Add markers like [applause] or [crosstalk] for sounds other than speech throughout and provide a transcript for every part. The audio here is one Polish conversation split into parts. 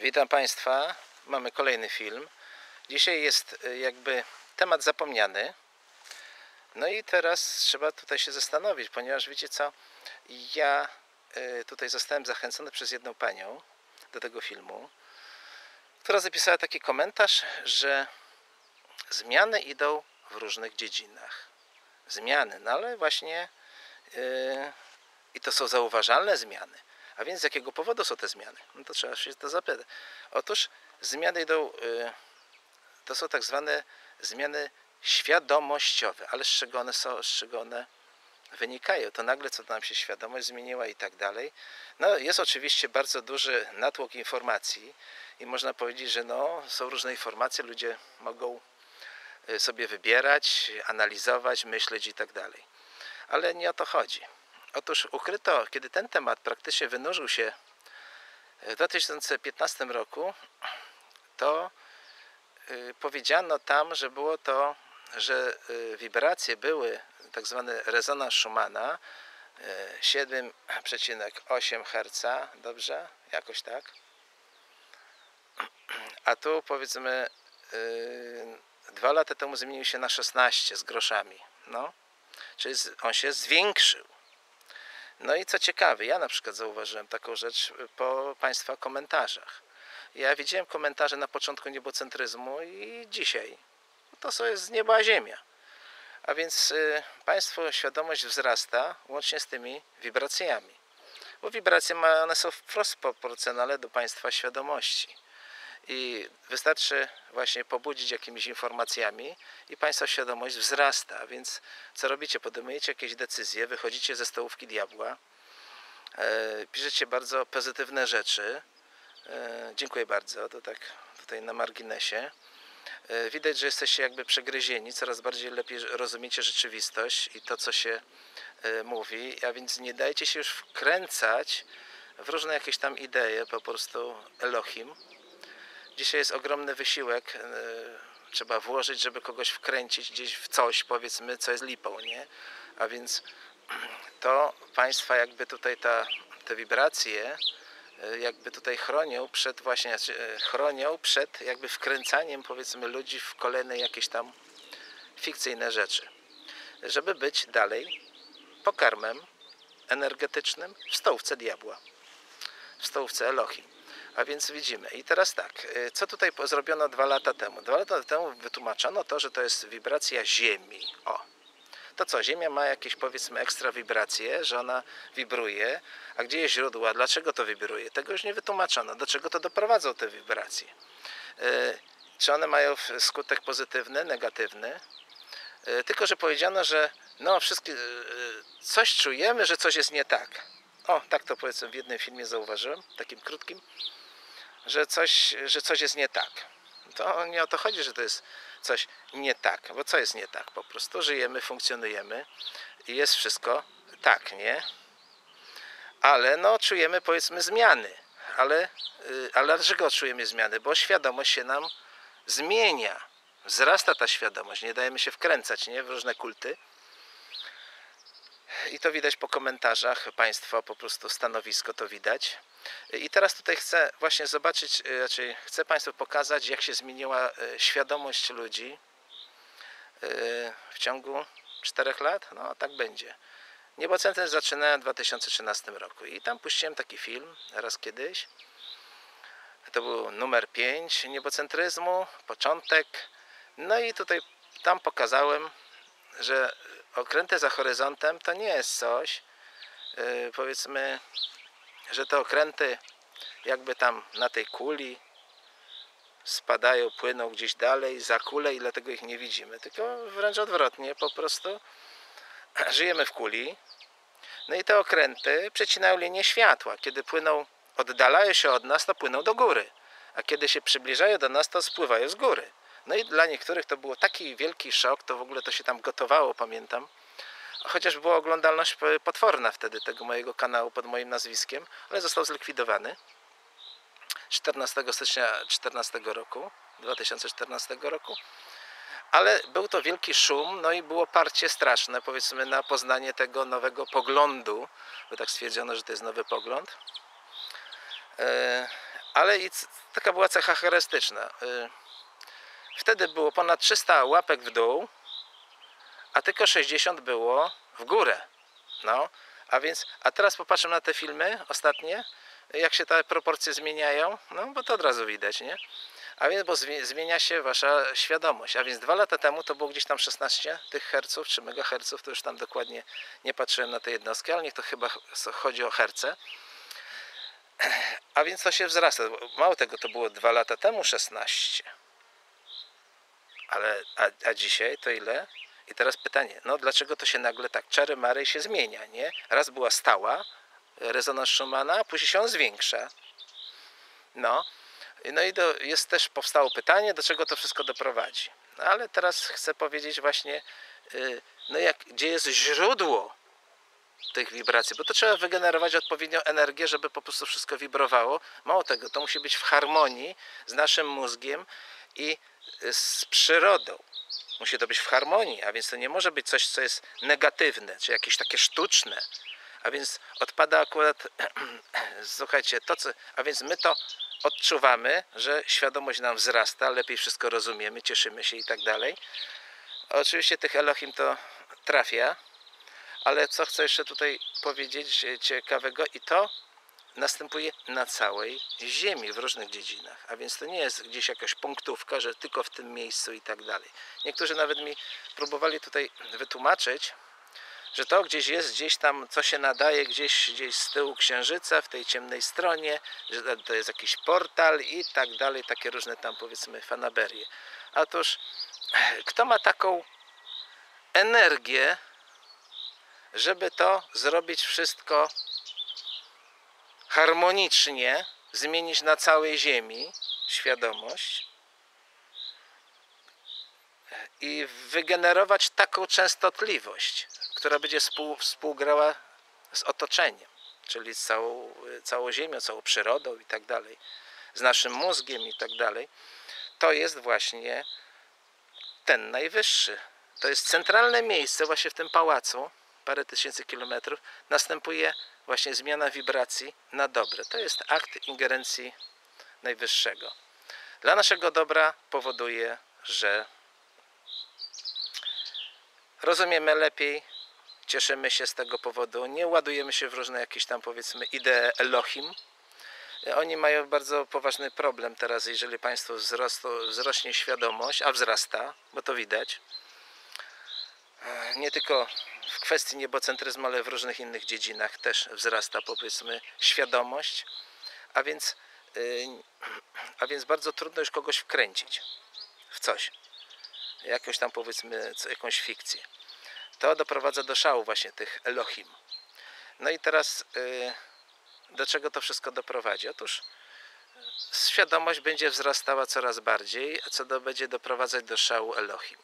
Witam Państwa. Mamy kolejny film. Dzisiaj jest y, jakby temat zapomniany. No i teraz trzeba tutaj się zastanowić, ponieważ wiecie co, ja y, tutaj zostałem zachęcony przez jedną panią do tego filmu, która zapisała taki komentarz, że zmiany idą w różnych dziedzinach. Zmiany, no ale właśnie yy, i to są zauważalne zmiany. A więc z jakiego powodu są te zmiany? No to trzeba się to zapytać. Otóż zmiany idą, yy, to są tak zwane zmiany świadomościowe, ale z czego one są, z czego one wynikają? To nagle co nam się świadomość zmieniła i tak dalej. No jest oczywiście bardzo duży natłok informacji i można powiedzieć, że no, są różne informacje, ludzie mogą y, sobie wybierać, analizować, myśleć i tak dalej. Ale nie o to chodzi. Otóż ukryto, kiedy ten temat praktycznie wynurzył się w 2015 roku, to y, powiedziano tam, że było to, że y, wibracje były tak zwany rezonans Schumana y, 7,8 Hz, dobrze? Jakoś tak. A tu powiedzmy dwa lata temu zmienił się na 16 z groszami. No. Czyli on się zwiększył. No i co ciekawe, ja na przykład zauważyłem taką rzecz po Państwa komentarzach. Ja widziałem komentarze na początku niebocentryzmu i dzisiaj. To są jest z nieba ziemia. A więc y, Państwo świadomość wzrasta łącznie z tymi wibracjami. Bo wibracje ma, one są wprost proporcjonalne do Państwa świadomości. I wystarczy właśnie pobudzić jakimiś informacjami i Państwa świadomość wzrasta. Więc co robicie? Podejmujecie jakieś decyzje, wychodzicie ze stołówki diabła, e, piszecie bardzo pozytywne rzeczy. E, dziękuję bardzo, to tak tutaj na marginesie. E, widać, że jesteście jakby przegryzieni, coraz bardziej lepiej rozumiecie rzeczywistość i to, co się mówi, a więc nie dajcie się już wkręcać w różne jakieś tam idee, po prostu Elohim. Dzisiaj jest ogromny wysiłek, e, trzeba włożyć, żeby kogoś wkręcić gdzieś w coś, powiedzmy, co jest lipą, nie? A więc [clears throat] to Państwa jakby tutaj ta, te wibracje jakby tutaj chronią przed właśnie, chronią przed jakby wkręcaniem powiedzmy ludzi w kolejne jakieś tam fikcyjne rzeczy. Żeby być dalej pokarmem energetycznym w stołówce diabła. W stołówce Elohim. A więc widzimy. I teraz tak, co tutaj zrobiono dwa lata temu? Dwa lata temu wytłumaczono to, że to jest wibracja Ziemi. O, to co, Ziemia ma jakieś powiedzmy ekstra wibracje, że ona wibruje, a gdzie jest źródło, a dlaczego to wibruje? Tego już nie wytłumaczono. Do czego to doprowadzą te wibracje? E, czy one mają skutek pozytywny, negatywny? E, tylko, że powiedziano, że no wszystkie, coś czujemy, że coś jest nie tak. O, tak to powiedzmy w jednym filmie zauważyłem, takim krótkim, że coś, że coś jest nie tak. To nie o to chodzi, że to jest coś nie tak. Bo co jest nie tak? Po prostu żyjemy, funkcjonujemy i jest wszystko tak, nie? Ale no czujemy powiedzmy zmiany. Ale, y, ale dlaczego czujemy zmiany? Bo świadomość się nam zmienia. Wzrasta ta świadomość. Nie dajemy się wkręcać nie? w różne kulty. I to widać po komentarzach Państwa, po prostu stanowisko to widać. I teraz tutaj chcę właśnie zobaczyć, e, znaczy chcę Państwu pokazać, jak się zmieniła e, świadomość ludzi e, w ciągu 4 lat. No tak będzie. Niebocentry zaczynałem w 2013 roku i tam puściłem taki film raz kiedyś. To był numer 5 niebocentryzmu, początek. No i tutaj tam pokazałem, że okręty za horyzontem to nie jest coś, powiedzmy, że te okręty jakby tam na tej kuli spadają, płyną gdzieś dalej za kulę i dlatego ich nie widzimy. Tylko wręcz odwrotnie, po prostu [clears throat] żyjemy w kuli. No i te okręty przecinają linię światła. Kiedy płyną, oddalają się od nas, to płyną do góry. A kiedy się przybliżają do nas, to spływają z góry. No i dla niektórych to było taki wielki szok, to w ogóle to się tam gotowało, pamiętam chociaż była oglądalność potworna wtedy tego mojego kanału pod moim nazwiskiem, ale został zlikwidowany 14 stycznia 2014 roku, 2014 roku. Ale był to wielki szum, no i było parcie straszne, powiedzmy, na poznanie tego nowego poglądu, bo tak stwierdzono, że to jest nowy pogląd. E, ale i taka była cecha charakterystyczna. Wtedy było ponad 300 łapek w dół, a tylko 60 było w górę. No, a więc, a teraz popatrzmy na te filmy ostatnie, jak się te proporcje zmieniają, no bo to od razu widać, nie? A więc, bo zmi- zmienia się wasza świadomość. A więc dwa lata temu to było gdzieś tam 16 tych herców, czy megaherców, to już tam dokładnie nie patrzyłem na te jednostki, ale niech to chyba ch- chodzi o herce. A więc to się wzrasta. Mało tego, to było dwa lata temu 16. Ale, a, a dzisiaj to ile? I teraz pytanie, no dlaczego to się nagle tak czary mary się zmienia, nie? Raz była stała, rezonans Schumana, a później się on zwiększa. No, no i do, jest też powstało pytanie, do czego to wszystko doprowadzi. No, ale teraz chcę powiedzieć właśnie, y, no jak, gdzie jest źródło tych wibracji, bo to trzeba wygenerować odpowiednią energię, żeby po prostu wszystko wibrowało. Mało tego, to musi być w harmonii z naszym mózgiem i z przyrodą. Musi to być w harmonii, a więc to nie może być coś, co jest negatywne, czy jakieś takie sztuczne. A więc odpada akurat, [clears throat] słuchajcie, to co, a więc my to odczuwamy, że świadomość nam wzrasta, lepiej wszystko rozumiemy, cieszymy się i tak dalej. Oczywiście tych Elohim to trafia, ale co chcę jeszcze tutaj powiedzieć ciekawego i to następuje na całej ziemi w różnych dziedzinach. A więc to nie jest gdzieś jakaś punktówka, że tylko w tym miejscu i tak dalej. Niektórzy nawet mi próbowali tutaj wytłumaczyć, że to gdzieś jest, gdzieś tam, co się nadaje gdzieś, gdzieś z tyłu księżyca, w tej ciemnej stronie, że to- jest jakiś portal i tak dalej, takie różne tam powiedzmy fanaberie. Otóż kto ma taką energię, żeby to zrobić wszystko harmonicznie, zmienić na całej ziemi świadomość i wygenerować taką częstotliwość, która będzie współ, współgrała z otoczeniem, czyli z całą, całą ziemią, całą przyrodą i tak dalej, z naszym mózgiem i tak dalej, to jest właśnie ten najwyższy. To jest centralne miejsce właśnie w tym pałacu, parę tysięcy kilometrów, następuje właśnie zmiana wibracji na dobre. To jest akt ingerencji najwyższego. Dla naszego dobra powoduje, że rozumiemy lepiej, cieszymy się z tego powodu, nie ładujemy się w różne jakieś tam powiedzmy idee Elohim. Oni mają bardzo poważny problem teraz, jeżeli Państwu wzrośnie świadomość, a wzrasta, bo to widać. Nie tylko w kwestii niebocentryzmu, ale w różnych innych dziedzinach też wzrasta powiedzmy świadomość, a więc, yy, a więc bardzo trudno już kogoś wkręcić w coś. Jakąś tam powiedzmy jakąś fikcję. To doprowadza do szału właśnie tych Elohim. No i teraz yy, do czego to wszystko doprowadzi? Otóż świadomość będzie wzrastała coraz bardziej, co do, będzie doprowadzać do szału Elohim.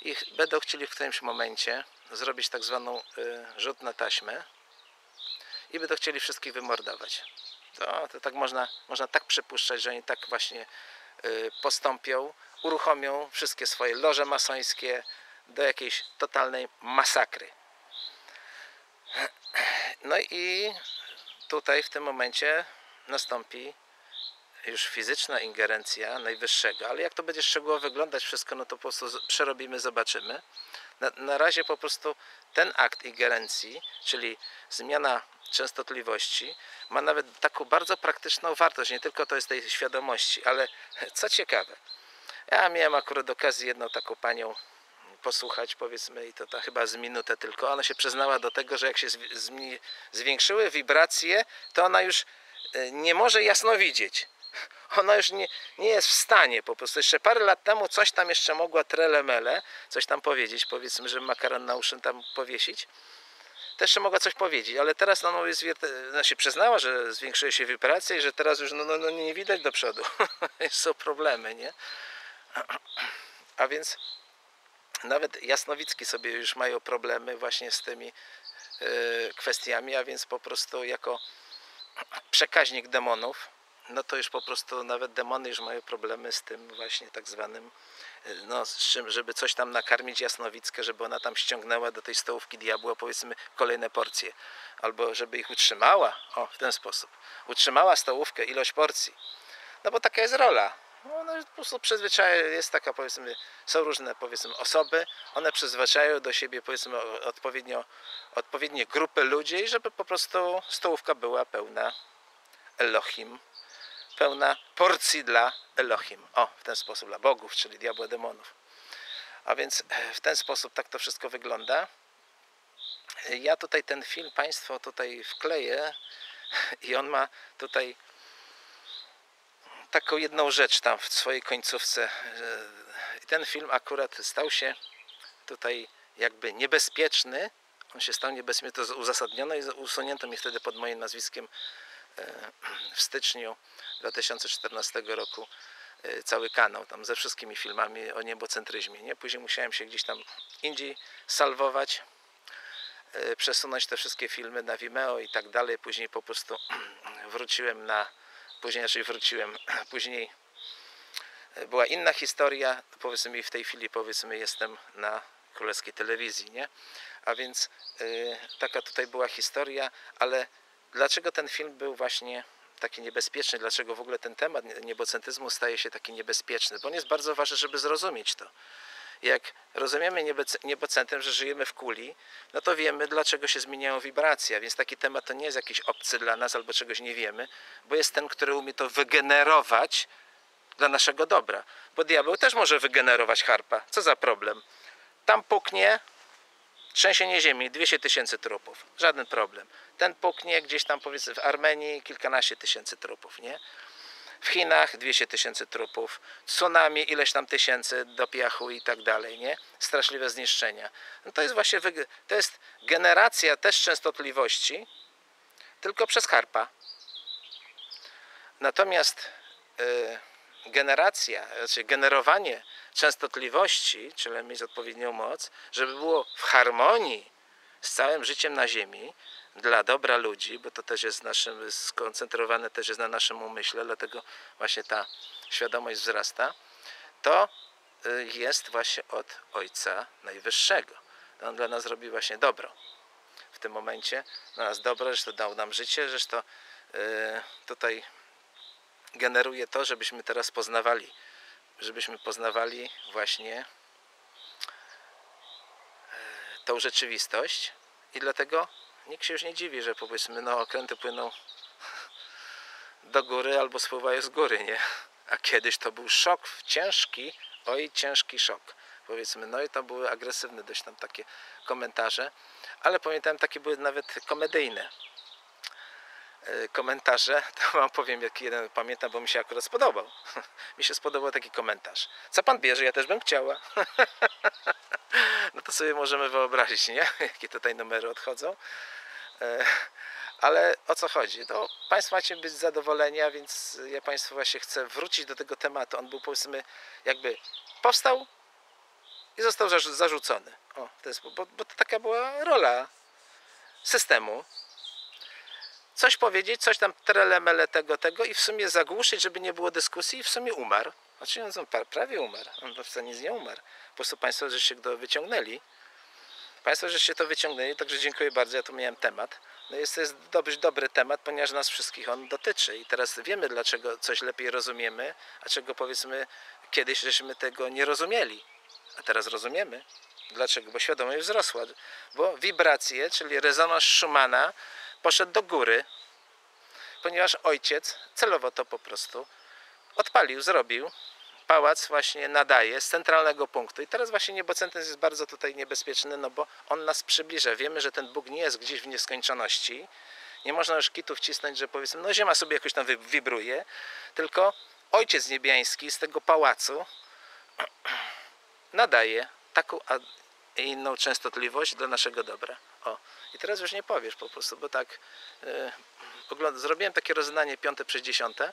I ch- będą chcieli w którymś momencie zrobić tak zwaną y, rzut na taśmę i będą chcieli wszystkich wymordować. To, to tak można, można tak przypuszczać, że oni tak właśnie y, postąpią, uruchomią wszystkie swoje loże masońskie do jakiejś totalnej masakry. No i tutaj w tym momencie nastąpi już fizyczna ingerencja najwyższego, ale jak to będzie szczegółowo wyglądać wszystko, no to po prostu przerobimy, zobaczymy. Na, na razie po prostu ten akt ingerencji, czyli zmiana częstotliwości, ma nawet taką bardzo praktyczną wartość, nie tylko to jest tej świadomości, ale co ciekawe, ja miałem akurat okazję jedną taką panią posłuchać, powiedzmy, i to ta chyba z minutę tylko. Ona się przyznała do tego, że jak się zwiększyły wibracje, to ona już e, nie może jasno widzieć. Ona już nie, nie jest w stanie po prostu. Jeszcze parę lat temu coś tam jeszcze mogła trelemele, coś tam powiedzieć, powiedzmy, że makaron na uszy tam powiesić. Też jeszcze mogła coś powiedzieć, ale teraz no, no, się przyznała, że zwiększyły się wibracje i że teraz już no, no, no, nie widać do przodu. [laughs] Są problemy, nie? A więc nawet jasnowicki sobie już mają problemy właśnie z tymi e, kwestiami, a więc po prostu jako przekaźnik demonów, no to już po prostu nawet demony już mają problemy z tym właśnie tak zwanym, e, no z czym, żeby coś tam nakarmić jasnowickę, żeby ona tam ściągnęła do tej stołówki diabła powiedzmy kolejne porcje, albo żeby ich utrzymała, o w ten sposób, utrzymała stołówkę, ilość porcji, No bo taka jest rola. No, no, po prostu przyzwyczaja, jest taka powiedzmy, są różne powiedzmy osoby, one przyzwyczajają do siebie powiedzmy odpowiednio, odpowiednie grupy ludzi, żeby po prostu stołówka była pełna Elohim, pełna porcji dla Elohim. O, w ten sposób, dla bogów, czyli diabła demonów. A więc e, w ten sposób tak to wszystko wygląda. Ja tutaj ten film Państwo tutaj wkleję i on ma tutaj taką jedną rzecz tam w swojej końcówce. I ten film akurat stał się tutaj jakby niebezpieczny. On się stał niebezpieczny, to uzasadniono i usunięto mi wtedy pod moim nazwiskiem w styczniu 2014 roku e, cały kanał tam ze wszystkimi filmami o niebocentryzmie. Nie? Później musiałem się gdzieś tam indziej salwować, e, przesunąć te wszystkie filmy na Vimeo i tak dalej. Później po prostu [clears throat] wróciłem na, później raczej wróciłem, [clears throat] później e, była inna historia, powiedzmy w tej chwili powiedzmy jestem na królewskiej telewizji, nie? A więc taka tutaj była historia, ale dlaczego ten film był właśnie taki niebezpieczny, dlaczego w ogóle ten temat niebocentryzmu staje się taki niebezpieczny? Bo on jest bardzo ważny, żeby zrozumieć to. Jak rozumiemy nieboce- niebocentryzm, że żyjemy w kuli, no to wiemy, dlaczego się zmieniają wibracje. Więc taki temat to nie jest jakiś obcy dla nas albo czegoś nie wiemy, bo jest ten, który umie to wygenerować dla naszego dobra. Bo diabeł też może wygenerować harpa. Co za problem? Tam puknie, trzęsienie ziemi, 200 tysięcy trupów. Żaden problem. Ten puknie gdzieś tam powiedzmy w Armenii kilkanaście tysięcy trupów, nie? W Chinach 200 tysięcy trupów, tsunami ileś tam tysięcy do piachu i tak dalej, nie? Straszliwe zniszczenia. No to jest właśnie to jest generacja też częstotliwości, tylko przez harpa. Natomiast y, generacja, znaczy generowanie częstotliwości, czyli mieć odpowiednią moc, żeby było w harmonii z całym życiem na Ziemi, dla dobra ludzi, bo to też jest naszym, skoncentrowane też jest na naszym umyśle, dlatego właśnie ta świadomość wzrasta, to y, jest właśnie od Ojca Najwyższego. On dla nas robi właśnie dobro. W tym momencie dla nas dobro, zresztą dał nam życie, zresztą y, tutaj generuje to, żebyśmy teraz poznawali, żebyśmy poznawali właśnie e, tą rzeczywistość i dlatego nikt się już nie dziwi, że powiedzmy, no okręty płyną do góry albo spływają z góry, nie? A kiedyś to był szok, ciężki, oj ciężki szok. Powiedzmy, no i to były agresywne dość tam takie komentarze, ale pamiętam takie były nawet komedyjne komentarze, [laughs] to wam powiem jaki jeden pamiętam, bo mi się akurat spodobał. [laughs] mi się spodobał taki komentarz. Co pan bierze? Ja też bym chciała. [laughs] no to sobie możemy wyobrazić, nie? Jakie tutaj numery odchodzą. E, Ale o co chodzi? No, państwo macie być zadowoleni, a więc ja Państwu właśnie chcę wrócić do tego tematu. On był powiedzmy jakby powstał i został zarzu- zarzucony. O, ten sposób, bo, bo to taka była rola systemu. Coś powiedzieć, coś tam trelemele tego, tego i w sumie zagłuszyć, żeby nie było dyskusji i w sumie umarł. Znaczy on pra- prawie umarł, on wcale nic nie umarł. Po prostu Państwo żeście go wyciągnęli. Państwo żeście to wyciągnęli, także dziękuję bardzo, ja tu miałem temat. No jest to jest dobry, dobry temat, ponieważ nas wszystkich on dotyczy i teraz wiemy, dlaczego coś lepiej rozumiemy, a czego powiedzmy kiedyś żeśmy tego nie rozumieli, a teraz rozumiemy. Dlaczego? Bo świadomość wzrosła, bo wibracje, czyli rezonans Schumana poszedł do góry, ponieważ ojciec celowo to po prostu odpalił, zrobił. Pałac właśnie nadaje z centralnego punktu. I teraz właśnie niebocentryzm jest bardzo tutaj niebezpieczny, no bo on nas przybliża. Wiemy, że ten Bóg nie jest gdzieś w nieskończoności. Nie można już kitów wcisnąć, że powiedzmy, no ziemia sobie jakoś tam wi- wibruje, tylko Ojciec Niebiański z tego pałacu [clears throat] nadaje taką a inną częstotliwość dla naszego dobra. I teraz już nie powiesz po prostu, bo tak yy, zrobiłem takie rozeznanie piąte przez dziesiąte.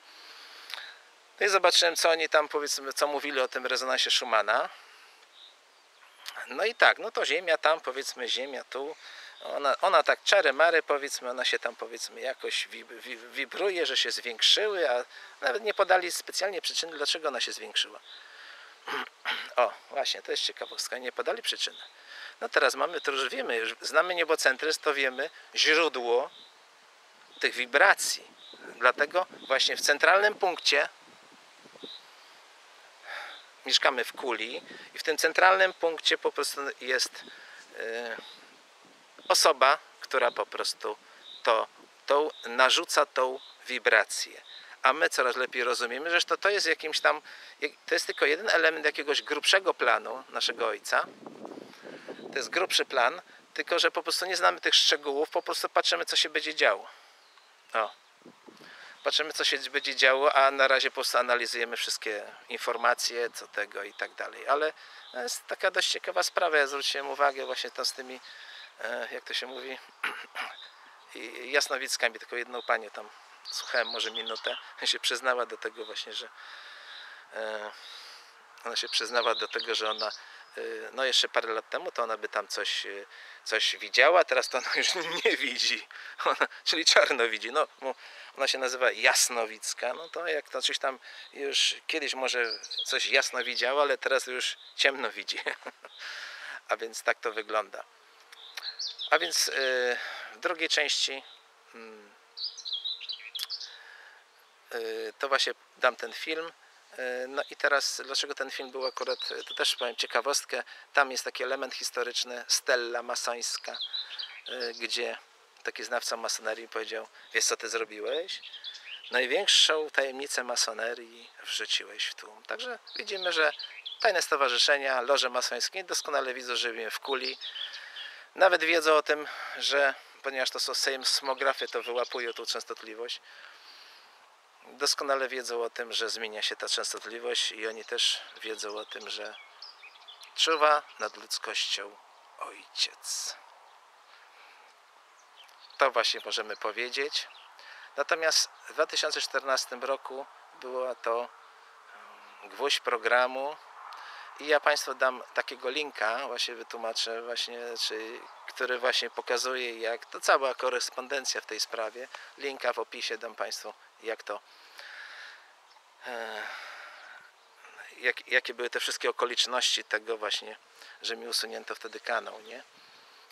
No i zobaczyłem, co oni tam powiedzmy, co mówili o tym rezonansie Schumana. No i tak, no to Ziemia tam, powiedzmy, Ziemia tu. Ona, ona tak czary mary, powiedzmy, ona się tam powiedzmy jakoś wib- wi- wibruje, że się zwiększyły, a nawet nie podali specjalnie przyczyny, dlaczego ona się zwiększyła. [clears throat] O, właśnie, to jest ciekawostka, nie podali przyczyny. No teraz mamy, to już wiemy, już znamy niebocentryzm, to wiemy źródło tych wibracji. Dlatego właśnie w centralnym punkcie mieszkamy w kuli i w tym centralnym punkcie po prostu jest e, osoba, która po prostu to, to narzuca tą wibrację. A my coraz lepiej rozumiemy, że to, to jest jakimś tam, to jest tylko jeden element jakiegoś grubszego planu naszego ojca. To jest grubszy plan, tylko że po prostu nie znamy tych szczegółów, po prostu patrzymy, co się będzie działo. O. Patrzymy, co się będzie działo, a na razie po prostu analizujemy wszystkie informacje, co tego i tak dalej. Ale to jest taka dość ciekawa sprawa. Ja zwróciłem uwagę właśnie to z tymi, e, jak to się mówi, [clears throat] jasnowickami, tylko jedną panią tam słuchałem może minutę, [laughs] się przyznała do tego właśnie, że e, ona się przyznała do tego, że ona e, no jeszcze parę lat temu to ona by tam coś, e, coś widziała, teraz to ona [laughs] już nie widzi, ona, czyli czarno widzi. No, ona się nazywa Jasnowicka, no to jak to coś tam już kiedyś może coś jasno widziała, ale teraz już ciemno widzi. [laughs] A więc tak to wygląda. A więc e, w drugiej części mm, to właśnie dam ten film. E, No i teraz, dlaczego ten film był akurat, e, to też powiem ciekawostkę, tam jest taki element historyczny, stella masońska, e, gdzie taki znawca masonerii powiedział, wiesz co ty zrobiłeś? Największą tajemnicę masonerii wrzuciłeś w tłum. Także widzimy, że tajne stowarzyszenia, loże masońskie doskonale widzą, że żyjemy w kuli. Nawet wiedzą o tym, że ponieważ to są sejsmografy, to wyłapują tą częstotliwość. Doskonale wiedzą o tym, że zmienia się ta częstotliwość i oni też wiedzą o tym, że czuwa nad ludzkością ojciec. To właśnie możemy powiedzieć. Natomiast w 2014 roku było to mm, gwóźdź programu i ja Państwu dam takiego linka, właśnie wytłumaczę właśnie, czy, który właśnie pokazuje jak, to cała korespondencja w tej sprawie. Linka w opisie dam Państwu jak to e, jak, jakie były te wszystkie okoliczności tego właśnie, że mi usunięto wtedy kanał, nie?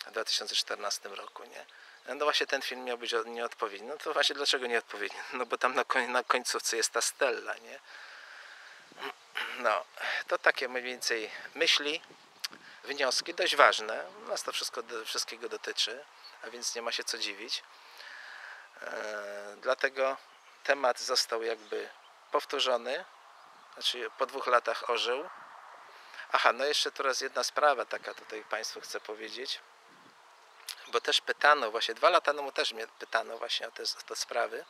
W 2014 roku, nie? No właśnie ten film miał być nieodpowiedni. No to właśnie dlaczego nieodpowiedni? No bo tam na, koń, na końcówce jest ta stella, nie? No, to takie mniej więcej myśli, wnioski, dość ważne. Nas to wszystko, wszystkiego dotyczy, a więc nie ma się co dziwić. E, dlatego temat został jakby powtórzony, znaczy po dwóch latach ożył. Aha, no jeszcze teraz jedna sprawa taka tutaj Państwu chcę powiedzieć, bo też pytano, właśnie dwa lata temu też mnie pytano właśnie o te, te sprawy.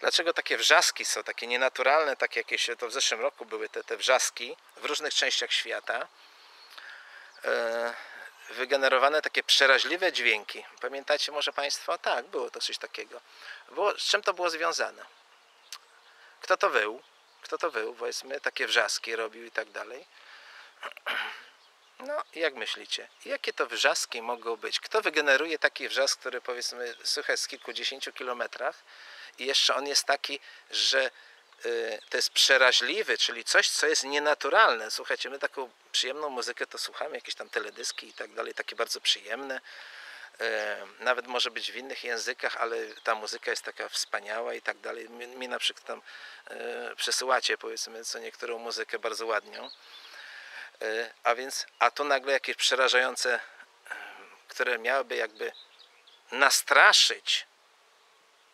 Dlaczego takie wrzaski są takie nienaturalne, takie jakieś, to w zeszłym roku były te, te wrzaski w różnych częściach świata, e, wygenerowane takie przeraźliwe dźwięki. Pamiętacie może Państwo? Tak, było to coś takiego. Było, z czym to było związane? Kto to wył? Kto to wył? Powiedzmy, takie wrzaski robił i tak dalej. No, jak myślicie? Jakie to wrzaski mogą być? Kto wygeneruje taki wrzask, który powiedzmy słychać z kilkudziesięciu kilometrach i jeszcze on jest taki, że to jest przeraźliwy, czyli coś, co jest nienaturalne. Słuchajcie, my taką przyjemną muzykę to słuchamy, jakieś tam teledyski i tak dalej, takie bardzo przyjemne. E, Nawet może być w innych językach, ale ta muzyka jest taka wspaniała i tak dalej. Mi, na przykład tam e, przesyłacie powiedzmy co niektórą muzykę bardzo ładnią. A więc, a tu nagle jakieś przerażające, które miałyby jakby nastraszyć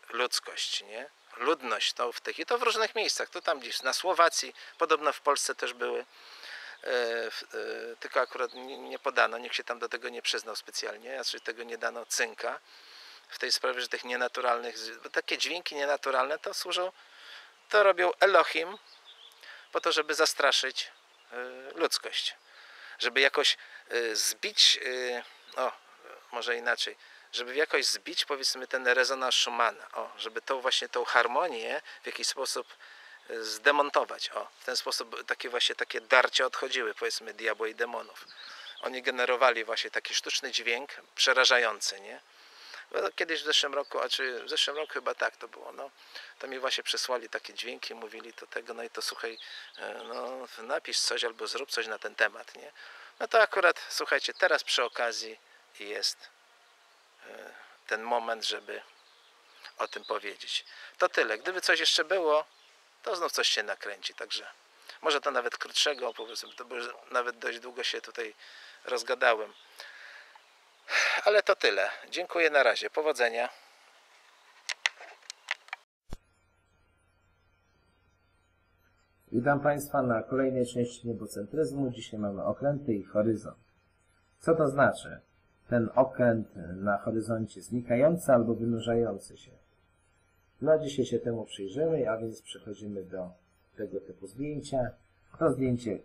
ludzkość, nie? Ludność tych i to w różnych miejscach. To tam gdzieś na Słowacji, podobno w Polsce też były. E, e, Tylko akurat nie podano, nikt się tam do tego nie przyznał specjalnie, znaczy tego nie dano cynka w tej sprawie, że tych nienaturalnych, bo takie dźwięki nienaturalne to służą, to robią Elohim po to, żeby zastraszyć e, ludzkość, żeby jakoś zbić, o, może inaczej, żeby jakoś zbić powiedzmy ten rezonans Schumana, o, żeby tą właśnie tą harmonię w jakiś sposób e, zdemontować, o, w ten sposób takie właśnie takie darcia odchodziły powiedzmy diabła i demonów. Oni generowali właśnie taki sztuczny dźwięk przerażający, nie? Bo Kiedyś w zeszłym roku, a czy w zeszłym roku chyba tak to było, no, to mi właśnie przesłali takie dźwięki, mówili to tego, no i to słuchaj, e, no napisz coś albo zrób coś na ten temat, nie? No to akurat, słuchajcie, teraz przy okazji jest ten moment, żeby o tym powiedzieć. To tyle. Gdyby coś jeszcze było, to znów coś się nakręci, także Może to nawet krótszego opowiedzmy, to bo nawet dość długo się tutaj rozgadałem. Ale to tyle. Dziękuję na razie. Powodzenia. Witam Państwa na kolejnej części niebocentryzmu. Dzisiaj mamy okręty i horyzont. Co to znaczy? Ten okręt na horyzoncie znikający albo wynurzający się. No dzisiaj się temu przyjrzymy, a więc przechodzimy do tego typu zdjęcia. To zdjęcie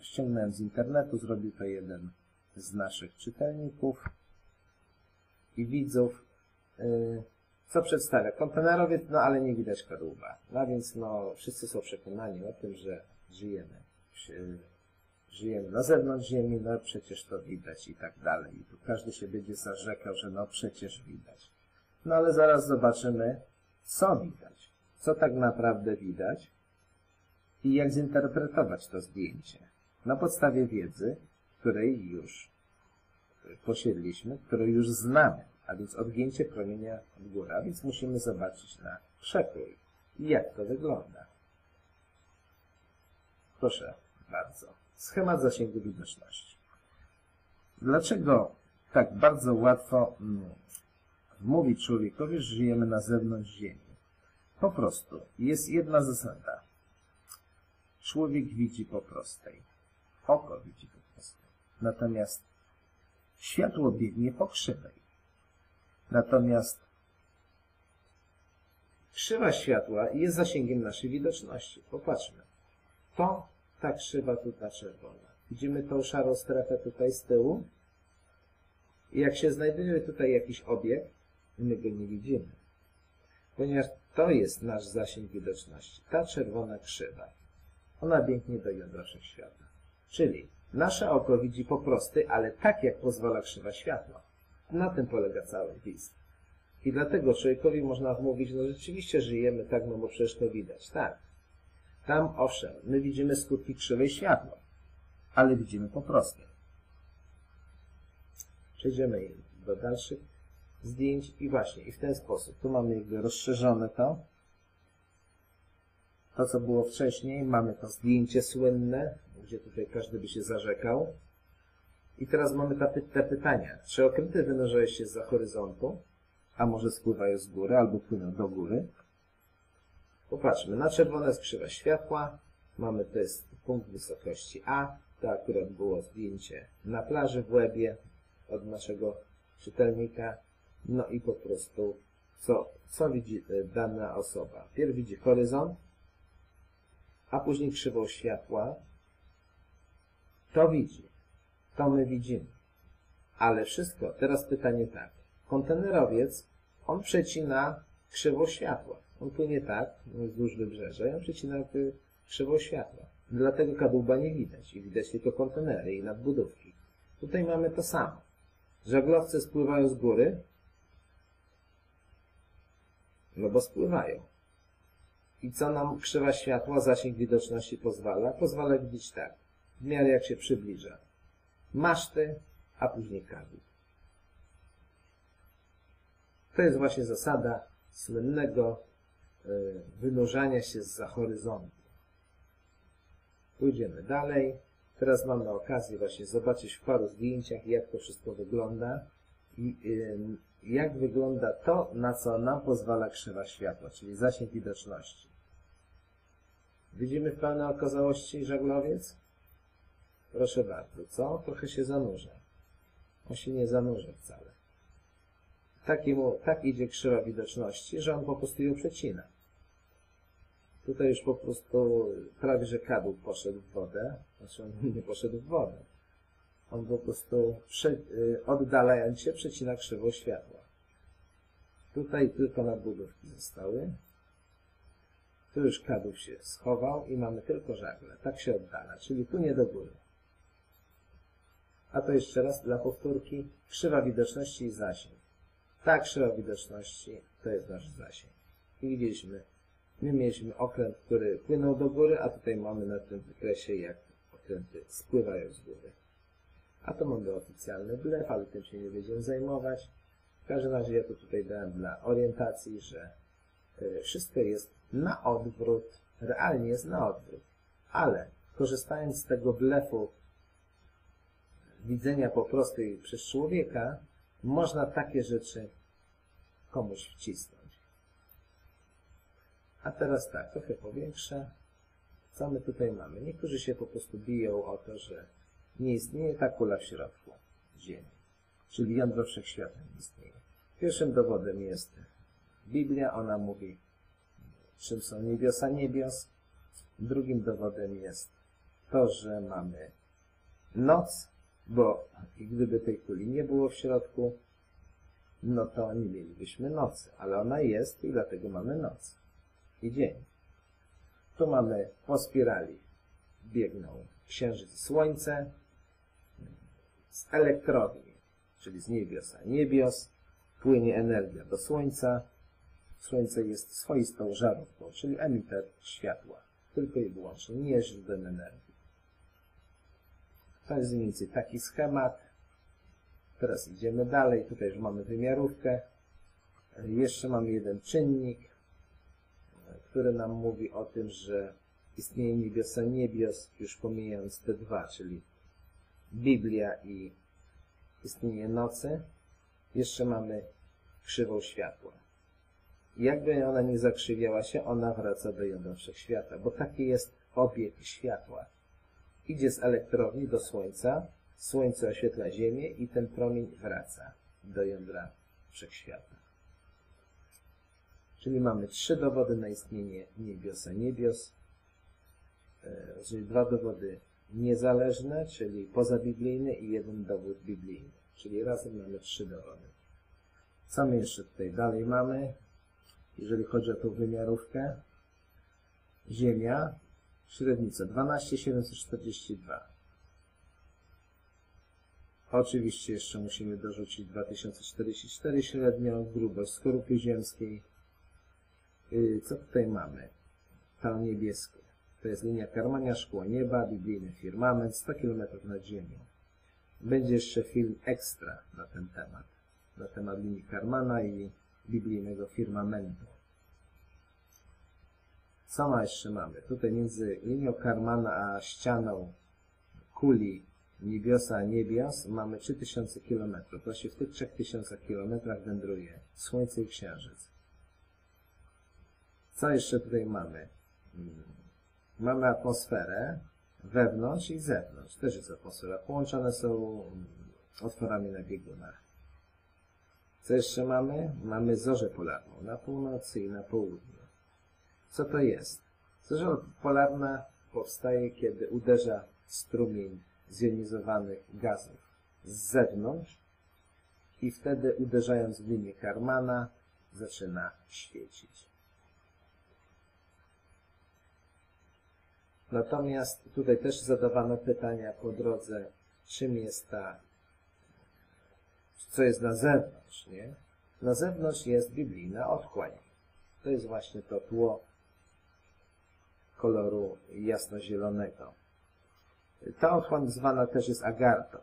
ściągnąłem z internetu, zrobił to jeden z naszych czytelników i widzów. Yy, co przedstawia? Kontenerowiec, no ale nie widać kadłuba. No więc no, wszyscy są przekonani o tym, że żyjemy. Żyjemy na zewnątrz Ziemi, no przecież to widać i tak dalej. I tu każdy się będzie zarzekał, że no przecież widać. No ale zaraz zobaczymy, co widać. Co tak naprawdę widać i jak zinterpretować to zdjęcie. Na podstawie wiedzy, której już posiedliśmy, której już znamy a więc odgięcie promienia od góry, a więc musimy zobaczyć na przekrój jak to wygląda. Proszę bardzo. Schemat zasięgu widoczności. Dlaczego tak bardzo łatwo mm, wmówić człowiekowi, że żyjemy na zewnątrz Ziemi? Po prostu jest jedna zasada. Człowiek widzi po prostej. Oko widzi po prostej. Natomiast światło biegnie po krzywej. Natomiast krzywa światła jest zasięgiem naszej widoczności. Popatrzmy. To ta krzywa tutaj czerwona. Widzimy tą szarą strefę tutaj z tyłu. I jak się znajduje tutaj jakiś obiekt, my go nie widzimy. Ponieważ to jest nasz zasięg widoczności. Ta czerwona krzywa. Ona biegnie do jądra światła. Czyli nasze oko widzi po prosty, ale tak jak pozwala krzywa światła. Na tym polega cały wizm. I dlatego człowiekowi można wmówić, no rzeczywiście żyjemy tak, no bo przecież to widać. Tak. Tam, owszem, my widzimy skutki krzywej światła, ale widzimy po prostu. Przejdziemy do dalszych zdjęć i właśnie, i w ten sposób. Tu mamy jakby rozszerzone to. To, co było wcześniej, mamy to zdjęcie słynne, gdzie tutaj każdy by się zarzekał. I teraz mamy te, pytania. Czy okręty wynurzają się za horyzontu, a może spływają z góry, albo płyną do góry? Popatrzmy. Na czerwone skrzywa światła. Mamy, to jest punkt wysokości A. To akurat było zdjęcie na plaży w Łebie od naszego czytelnika. No i po prostu co, co widzi e, dana osoba? Pierw widzi horyzont, a później krzywą światła. To widzi to my widzimy. Ale wszystko, teraz pytanie tak. Kontenerowiec, on przecina krzywą światła. On płynie tak, wzdłuż wybrzeża i on przecina krzywą światła. Dlatego kadłuba nie widać i widać tylko kontenery i nadbudówki. Tutaj mamy to samo. Żaglowce spływają z góry, no bo spływają. I co nam krzywa światła, zasięg widoczności pozwala? Pozwala widzieć tak, w miarę jak się przybliża maszty, a później kadłub. To jest właśnie zasada słynnego wynurzania się z za horyzontu. Pójdziemy dalej. Teraz mamy okazję właśnie zobaczyć w paru zdjęciach, jak to wszystko wygląda i jak wygląda to, na co nam pozwala krzywa światła, czyli zasięg widoczności. Widzimy w pełnej okazałości żaglowiec? Proszę bardzo, co? Trochę się zanurza. On się nie zanurza wcale. Tak idzie krzywa widoczności, że on po prostu ją przecina. Tutaj już po prostu prawie, że kadłub poszedł w wodę. Znaczy on nie poszedł w wodę. On po prostu y, oddalając się przecina krzywą światła. Tutaj tylko nadbudówki zostały. Tu już kadłub się schował i mamy tylko żagle. Tak się oddala, czyli tu nie do góry. A to jeszcze raz dla powtórki. Krzywa widoczności i zasięg. Ta krzywa widoczności to jest nasz zasięg. I widzieliśmy, my mieliśmy okręt, który płynął do góry, a tutaj mamy na tym wykresie, jak okręty spływają z góry. A to mamy oficjalny blef, ale tym się nie będziemy zajmować. W każdym razie ja to tutaj dałem dla orientacji, że e, wszystko jest na odwrót, realnie jest na odwrót. Ale korzystając z tego blefu widzenia po prostu przez człowieka, można takie rzeczy komuś wcisnąć. A teraz tak, trochę powiększę. Co my tutaj mamy? Niektórzy się po prostu biją o to, że nie istnieje ta kula w środku Ziemi, czyli jądro wszechświata nie istnieje. Pierwszym dowodem jest Biblia, ona mówi, czym są niebiosa niebios. Drugim dowodem jest to, że mamy noc, bo gdyby tej kuli nie było w środku, no to nie mielibyśmy nocy, ale ona jest i dlatego mamy noc i dzień. Tu mamy po spirali biegną księżyc i słońce z elektrowni, czyli z niebiosa niebios, płynie energia do słońca. Słońce jest swoistą żarówką, czyli emiter światła, tylko i wyłącznie, nie źródłem energii. To jest mniej więcej taki schemat. Teraz idziemy dalej. Tutaj już mamy wymiarówkę. Jeszcze mamy jeden czynnik, który nam mówi o tym, że istnieje niebiosa niebios, już pomijając te dwa, czyli Biblia i istnienie nocy. Jeszcze mamy krzywą światła. Jakby ona nie zakrzywiała się, ona wraca do jądra wszechświata, bo taki jest obieg światła. Idzie z elektrowni do Słońca, Słońce oświetla Ziemię i ten promień wraca do jądra wszechświata. Czyli mamy trzy dowody na istnienie niebiosa niebios, e, czyli dwa dowody niezależne, czyli pozabiblijny i jeden dowód biblijny. Czyli razem mamy trzy dowody. Co my jeszcze tutaj dalej mamy? Jeżeli chodzi o tą wymiarówkę, Ziemia, średnica 12742. Oczywiście jeszcze musimy dorzucić 2044 średnio, grubość skorupy ziemskiej. Y, co tutaj mamy? To niebieskie. To jest linia karmania, szkło nieba, biblijny firmament, 100 km nad ziemią. Będzie jeszcze film ekstra na ten temat. Na temat linii Karmana i biblijnego firmamentu. Co ma jeszcze mamy? Tutaj między linią Karmana a ścianą kuli niebiosa niebios mamy 3000 km. Właśnie w tych 3000 km wędruje Słońce i Księżyc. Co jeszcze tutaj mamy? Hmm. Mamy atmosferę wewnątrz i zewnątrz. Też jest atmosfera. Połączone są hmm, otworami na biegunach. Co jeszcze mamy? Mamy zorzę polarną na północy i na południu. Co to jest? Zorza polarna powstaje, kiedy uderza strumień zjonizowanych gazów z zewnątrz i wtedy uderzając w linię Karmana zaczyna świecić. Natomiast tutaj też zadawano pytania po drodze, czym jest ta, co jest na zewnątrz, nie? Na zewnątrz jest biblijna otchłań. To jest właśnie to tło koloru jasnozielonego. Ta otchłań zwana też jest Agartą.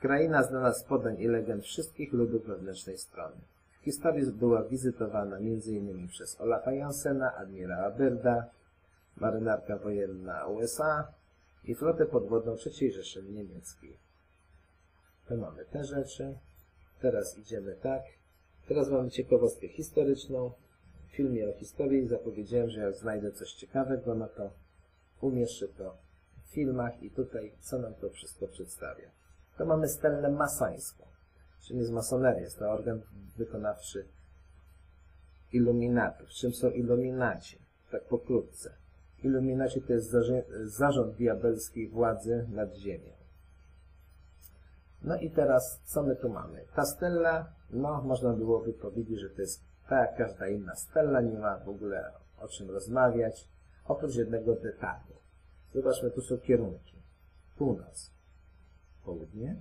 Kraina znana z podań i legend wszystkich ludów wewnętrznej strony. W historii była wizytowana m.in. przez Olafa Jansena, admirała Byrda, marynarka wojenna USA i flotę podwodną III Rzeszy Niemieckiej. To mamy te rzeczy. Teraz idziemy tak. Teraz mamy ciekawostkę historyczną. W filmie o historii zapowiedziałem, że jak znajdę coś ciekawego, no to umieszczę to filmach i tutaj co nam to wszystko przedstawia. To mamy stelę masońską, czyli nie z masonerii, jest to organ wykonawczy iluminatów. Czym są iluminaci? Tak pokrótce. Iluminaci to jest zarząd diabelskiej władzy nad ziemią. No i teraz, co my tu mamy? Ta stella, no, można byłoby powiedzieć, że to jest tak jak każda inna stella, nie ma w ogóle o czym rozmawiać, oprócz jednego detalu. Zobaczmy, tu są kierunki. Północ, południe,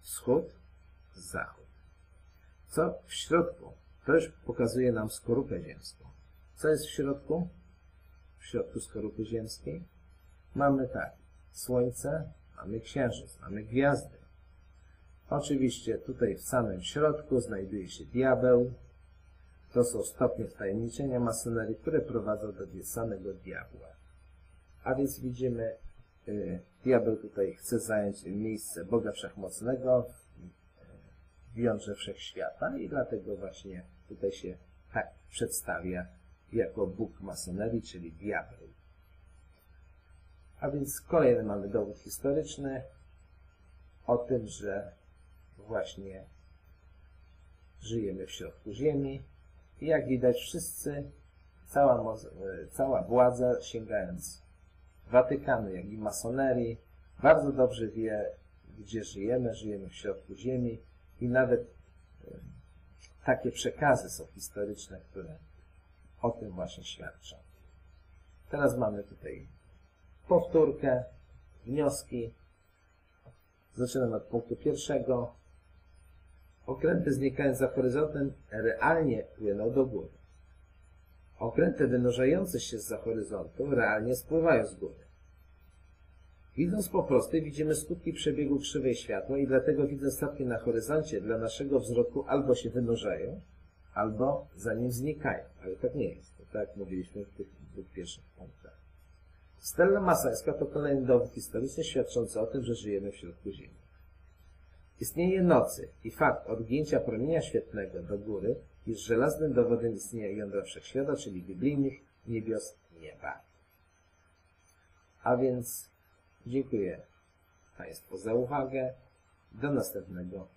wschód, zachód. Co w środku? To już pokazuje nam skorupę ziemską. Co jest w środku? W środku skorupy ziemskiej mamy tak, słońce, mamy księżyc, mamy gwiazdy. Oczywiście tutaj w samym środku znajduje się diabeł. To są stopnie wtajemniczenia masonerii, które prowadzą do samego diabła. A więc widzimy, y, diabeł tutaj chce zająć miejsce Boga Wszechmocnego w jądrze Wszechświata i dlatego właśnie tutaj się tak przedstawia jako Bóg masonerii, czyli diabeł. A więc kolejny mamy dowód historyczny o tym, że właśnie żyjemy w środku Ziemi i jak widać wszyscy, cała, e, cała władza sięgając Watykanu, jak i masonerii, bardzo dobrze wie, gdzie żyjemy, żyjemy w środku Ziemi i nawet e, takie przekazy są historyczne, które o tym właśnie świadczą. Teraz mamy tutaj powtórkę, wnioski. Zaczynam od punktu pierwszego. Okręty znikając za horyzontem realnie płyną do góry. Okręty wynurzające się za horyzontu realnie spływają z góry. Widząc po prostu widzimy skutki przebiegu krzywej światła i dlatego widząc statki na horyzoncie dla naszego wzroku albo się wynurzają, albo za nim znikają. Ale tak nie jest. To tak mówiliśmy w tych dwóch pierwszych punktach. Stella masońska to kolejny dowód historyczny świadczący o tym, że żyjemy w środku Ziemi. Istnienie nocy i fakt odgięcia promienia świetlnego do góry jest żelaznym dowodem istnienia jądra wszechświata, czyli biblijnych niebios nieba. A więc dziękuję Państwu za uwagę. Do następnego.